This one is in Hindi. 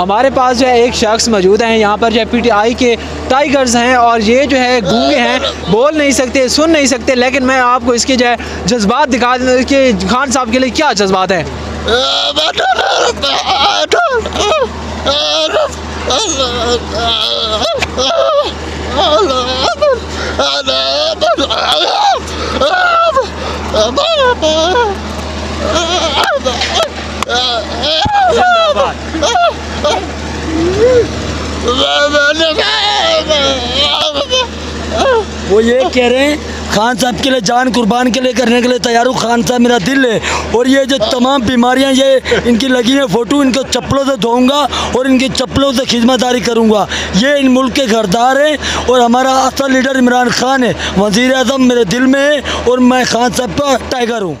हमारे पास जो है एक शख्स मौजूद हैं, यहाँ पर जो है पीटीआई के टाइगर्स हैं और ये जो है गूँगे हैं। बोल नहीं सकते, सुन नहीं सकते, लेकिन मैं आपको इसके जो है जज्बात दिखा दूँ कि खान साहब के लिए क्या जज्बात हैं? वो ये कह रहे हैं, खान साहब के लिए जान कुर्बान के लिए करने के लिए तैयार हूँ, खान साहब मेरा दिल है। और ये जो तमाम बीमारियाँ, ये इनकी लगी हैं फ़ोटो, इनको चप्पलों से धोऊँगा और इनकी चप्पलों से खिदमतदारी करूँगा। ये इन मुल्क के घरदार हैं और हमारा असल लीडर इमरान खान है। वज़ी अजम मेरे दिल में है और मैं खान साहब का टाइगर हूँ।